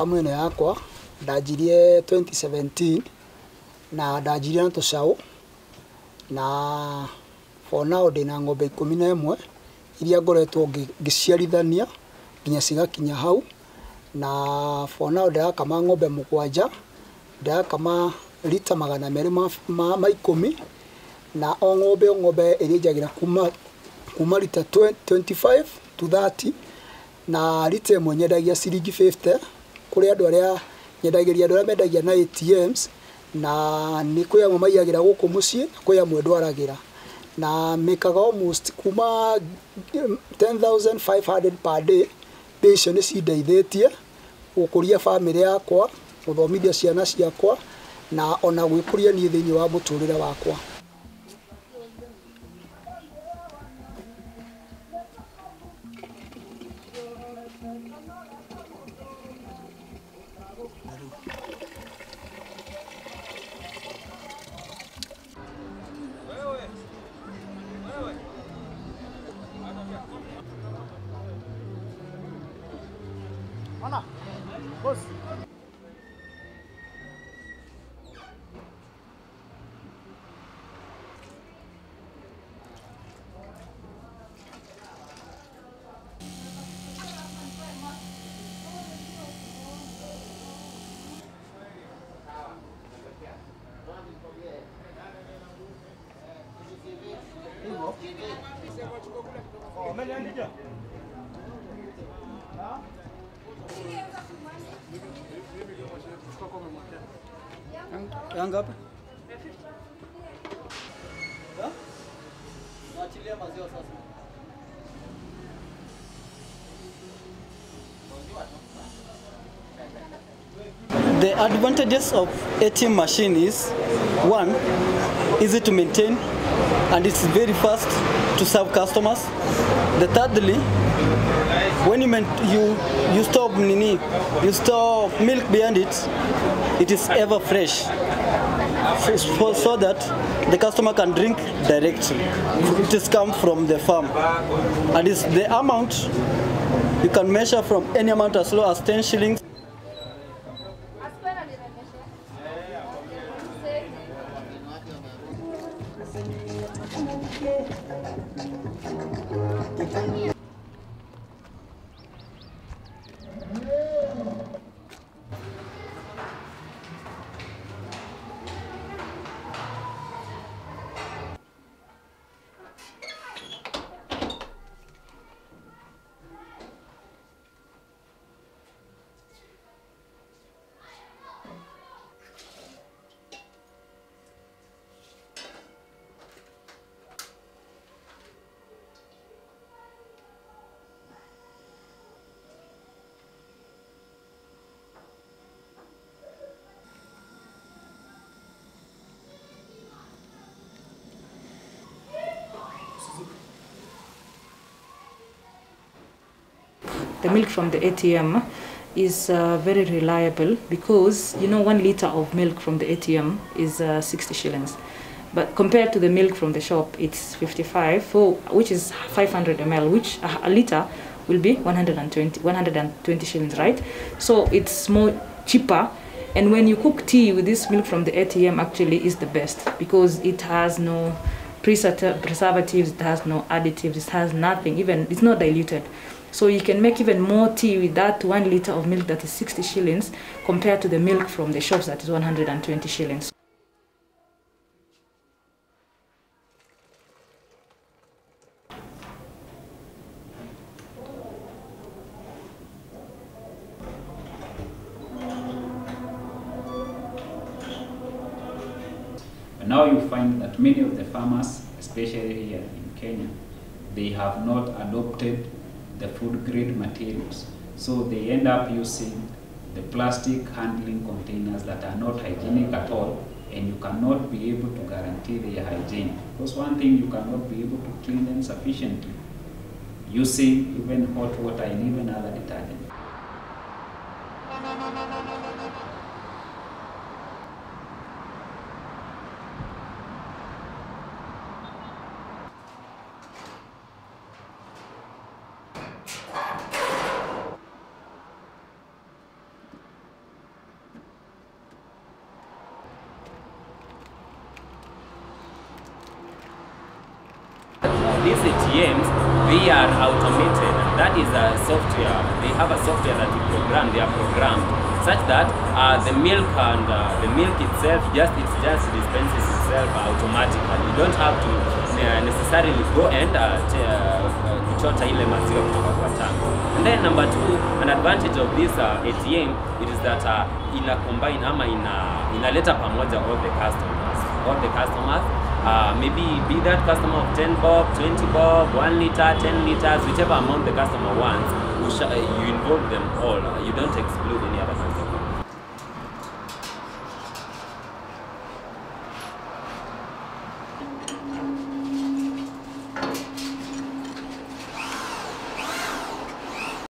Famu ino yakwa ndanjirie 2017 na ndanjirie na tucau na for now ndĩna ng'ombe ikumi na imwe iria ngoretwo ngiciarithania nginya cigakinya hau na for now ndĩrakama ng'ombe mugwanja ndirakama rita magana merĩ ma, ma, ma na o ng'ombe o ng'ombe ĩrĩnjagĩra kuma, kuma rita 20 25 to 30 na rita ĩmwe nyendagia ciringi 50 kuri andu aria nyendagiria andu aria mendagia na ATMs na ni kwä amwe maiagä ra gå kå må ciä kwä amwe ndwaragä ra na mä kaga kuma 10500 per day mbä icio nä cindeithä tie gå kå ria bamä yakwa gå ciana ciakwa na ona gwä kå ria thä inä wa må tå rä re wakwa. 가루. 하나, 버스. Yangapi? The advantages of ATM machine is one, easy to maintain and it's very fast to serve customers. The thirdly, when you you you store nini, you store milk behind it, it is ever fresh, so, so- so that the customer can drink directly. It is come from the farm, and it's the amount you can measure from any amount as low as 10 shillings the milk from the ATM is uh, very reliable because you know one liter of milk from the ATM is uh, 60 shillings. But compared to the milk from the shop it's 55 for which is 500 ml which a, a liter will be 120 120 shillings right? So it's more cheaper. And when you cook tea with this milk from the ATM actually is the best because it has no preserva- preservatives it has no additives it has nothing even it's not diluted so you can make even more tea with that one liter of milk that is 60 shillings compared to the milk from the shops that is 120 shillings. But now you find that many of the farmers, especially here in Kenya, they have not adopted the food grade materials. So they end up using the plastic handling containers that are not hygienic at all and you cannot be able to guarantee their hygiene. Because one thing you cannot be able to clean them sufficiently using even hot water and even other detergents. These ATMs, they are automated. That is a software. They have a software that you program. They are programmed such that uh, the milk and uh, the milk itself just it just dispenses itself automatically. You don't have to uh, necessarily go and uh, uh, uh, kuchota ile maziwa kutoka kwa tango. And then number two, an advantage of this ATM it is that ina combine ama ina inaleta pamoja all the customers, all the customers uh, maybe be that customer of 10 bob, 20 bob, 1 liter, 10 liters, whichever amount the customer wants, you, you involve them all. You don't exclude.